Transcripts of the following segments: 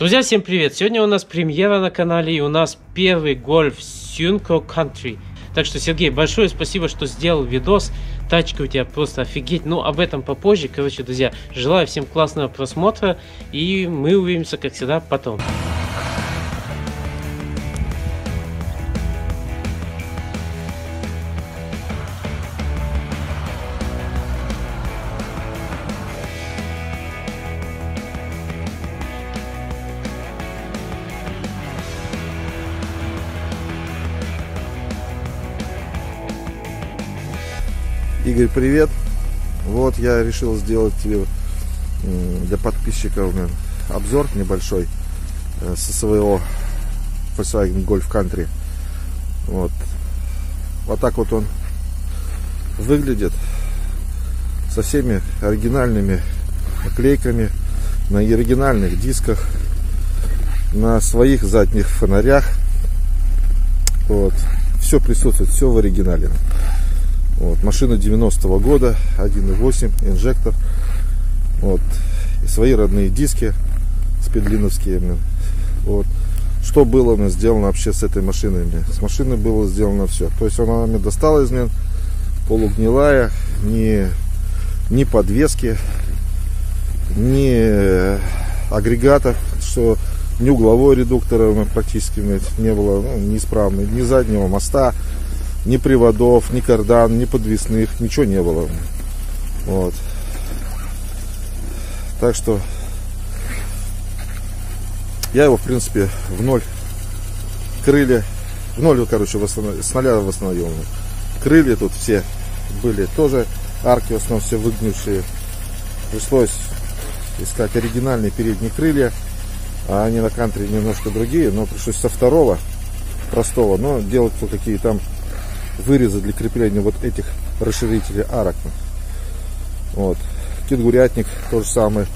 Друзья, всем привет! Сегодня у нас премьера на канале и у нас первый гольф Synco Country. Так что, Сергей, большое спасибо, что сделал видос. Тачка у тебя просто офигеть. Ну, об этом попозже. Короче, друзья, желаю всем классного просмотра. И мы увидимся, как всегда, потом. Игорь, привет. Вот я решил сделать тебе для подписчиков обзор небольшой э, со своего Volkswagen Golf Country. Вот. Вот так вот он выглядит со всеми оригинальными наклейками на оригинальных дисках, на своих задних фонарях. Вот. Все присутствует, все в оригинале. Вот, машина 90-го года, 1.8, инжектор. Вот, и свои родные диски спидлиновские. Вот. Что было мне сделано вообще с этой машиной? Мне? С машиной было сделано все. То есть она мне достала из меня полугнилая, ни, ни подвески, ни агрегатов, что ни углового редуктора практически не было, ну, неисправный, ни заднего моста, ни приводов, ни кардан, ни подвесных, ничего не было. Вот. Так что я его, в принципе, в ноль крылья, в ноль, короче, восстанов... с нуля восстановил. Крылья тут все были тоже, арки в основном все выгнившие. Пришлось искать оригинальные передние крылья, а они на кантре немножко другие, но пришлось со второго простого, но делать какие там вырезы для крепления вот этих расширителей арок. Вот. Кенгурятник тоже самый,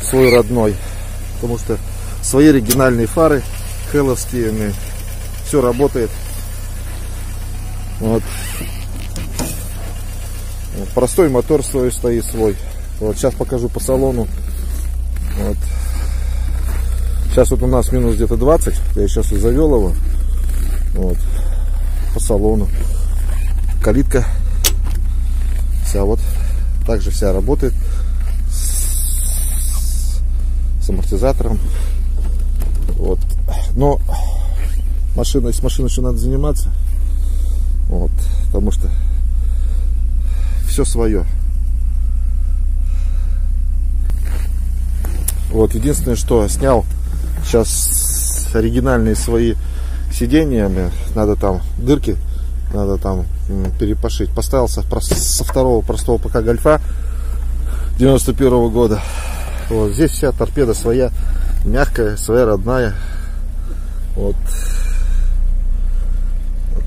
свой родной. Потому что свои оригинальные фары, хелловские, все работает. Вот. Простой мотор свой стоит свой. Вот сейчас покажу по салону. Вот. Сейчас вот у нас минус где-то 20. Я сейчас и завел его. Вот по салону. Калитка вся вот также вся работает с, с амортизатором. Вот. Но машина, с машиной еще надо заниматься. Вот. Потому что все свое. Вот, единственное, что снял сейчас оригинальные свои сиденьями. Надо там дырки, надо там перепошить. Поставил со, второго простого пока гольфа 91 -го года. Вот здесь вся торпеда своя, мягкая, своя родная. Вот. вот.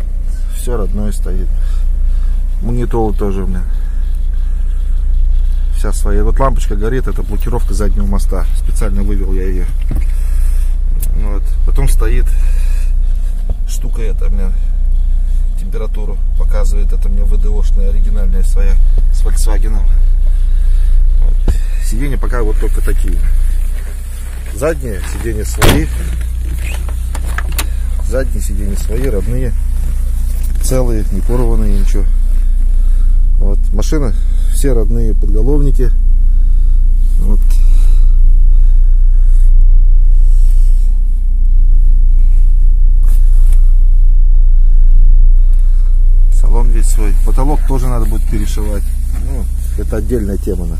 Все родное стоит. Магнитола тоже у меня. Вся своя. Вот лампочка горит, это блокировка заднего моста. Специально вывел я ее. Вот. Потом стоит штука эта мне температуру показывает. Это мне ВДОшная оригинальная своя с Volkswagen. Вот. Сиденья пока вот только такие. Задние сиденья свои. Задние сиденья свои, родные. Целые, не порванные, ничего. Вот. Машина, все родные подголовники. Вот. весь свой. Потолок тоже надо будет перешивать. Ну, это отдельная тема. На.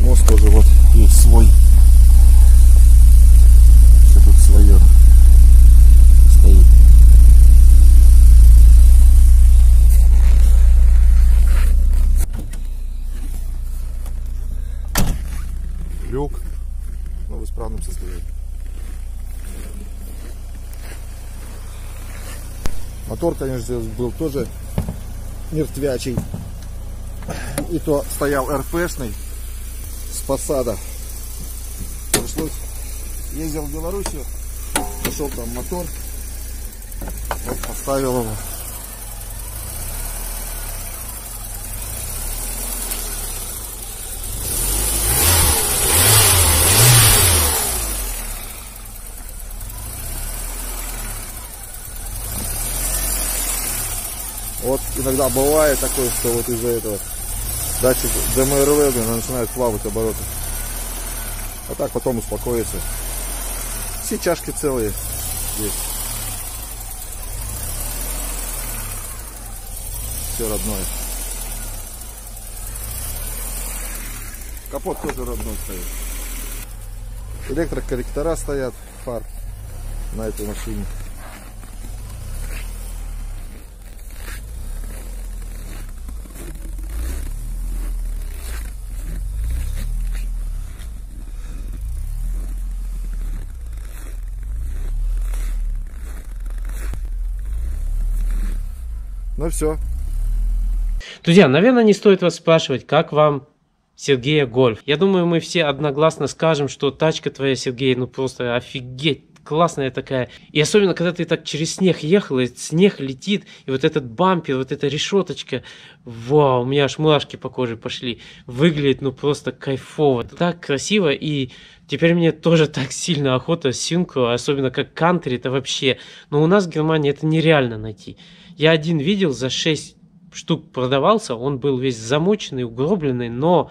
Мост тоже вот есть свой. Все тут свое стоит. люк в исправном состоянии. Мотор, конечно, был тоже мертвячий. И то стоял РПшный с посада. Пришлось, ездил в Белоруссию, нашел там мотор, вот поставил его. Вот иногда бывает такое, что вот из-за этого датчик ДМРВ начинает плавать обороты. А так потом успокоится. Все чашки целые здесь. Все родное. Капот тоже родной стоит. Электрокорректора стоят, фар на этой машине. Ну все. Друзья, наверное, не стоит вас спрашивать, как вам Сергея Гольф. Я думаю, мы все одногласно скажем, что тачка твоя, Сергей, ну просто офигеть классная такая. И особенно, когда ты так через снег ехал, и снег летит, и вот этот бампер, вот эта решеточка, вау, у меня аж мурашки по коже пошли. Выглядит, ну, просто кайфово. Так красиво, и теперь мне тоже так сильно охота синку, особенно как кантри, это вообще. Но у нас в Германии это нереально найти. Я один видел за 6 штук продавался, он был весь замоченный, угробленный, но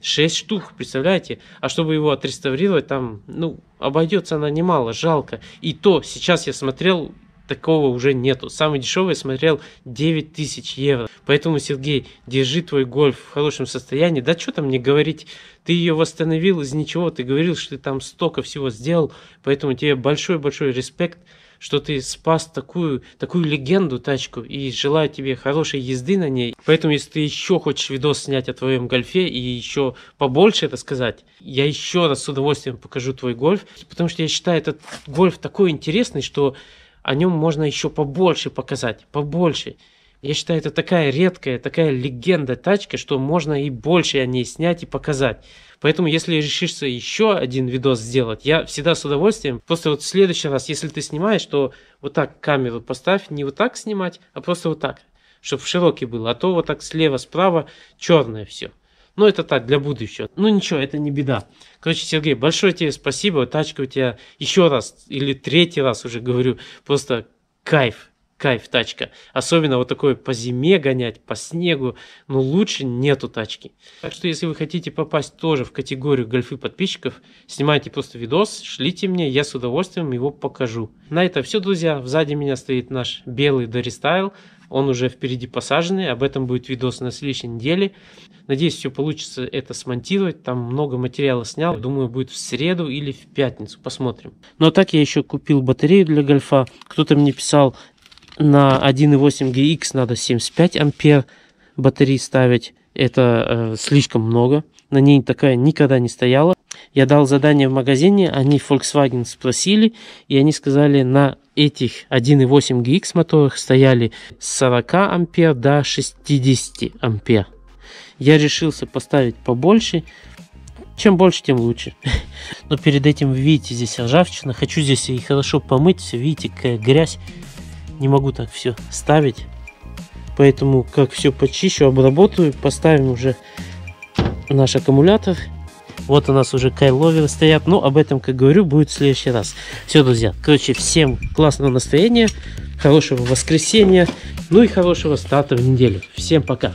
6 штук, представляете? А чтобы его отреставрировать, там, ну, обойдется она немало, жалко. И то, сейчас я смотрел, такого уже нету. Самый дешевый я смотрел 9 тысяч евро. Поэтому, Сергей, держи твой гольф в хорошем состоянии. Да что там мне говорить, ты ее восстановил из ничего, ты говорил, что ты там столько всего сделал. Поэтому тебе большой-большой респект что ты спас такую, такую легенду тачку и желаю тебе хорошей езды на ней. Поэтому, если ты еще хочешь видос снять о твоем гольфе и еще побольше это сказать, я еще раз с удовольствием покажу твой гольф, потому что я считаю этот гольф такой интересный, что о нем можно еще побольше показать, побольше. Я считаю, это такая редкая, такая легенда тачка, что можно и больше о ней снять и показать. Поэтому, если решишься еще один видос сделать, я всегда с удовольствием. Просто вот в следующий раз, если ты снимаешь, то вот так камеру поставь, не вот так снимать, а просто вот так, чтобы широкий был. А то вот так слева, справа черное все. Ну, это так, для будущего. Ну, ничего, это не беда. Короче, Сергей, большое тебе спасибо. Тачка у тебя еще раз или третий раз уже говорю, просто кайф кайф тачка. Особенно вот такой по зиме гонять, по снегу, ну лучше нету тачки. Так что если вы хотите попасть тоже в категорию гольфы подписчиков, снимайте просто видос, шлите мне, я с удовольствием его покажу. На это все, друзья. Сзади меня стоит наш белый Дорестайл. Он уже впереди посаженный, об этом будет видос на следующей неделе. Надеюсь, все получится это смонтировать. Там много материала снял. Думаю, будет в среду или в пятницу. Посмотрим. Но так я еще купил батарею для гольфа. Кто-то мне писал, на 1.8 GX надо 75 ампер батареи ставить. Это э, слишком много. На ней такая никогда не стояла. Я дал задание в магазине, они Volkswagen спросили, и они сказали, на этих 1.8 GX моторах стояли с 40 ампер до 60 ампер. Я решился поставить побольше, чем больше, тем лучше. Но перед этим, видите, здесь ржавчина. Хочу здесь и хорошо помыть. Все, видите, какая грязь не могу так все ставить. Поэтому как все почищу, обработаю, поставим уже наш аккумулятор. Вот у нас уже кайловеры стоят. Но об этом, как говорю, будет в следующий раз. Все, друзья. Короче, всем классного настроения, хорошего воскресенья, ну и хорошего старта в неделю. Всем пока.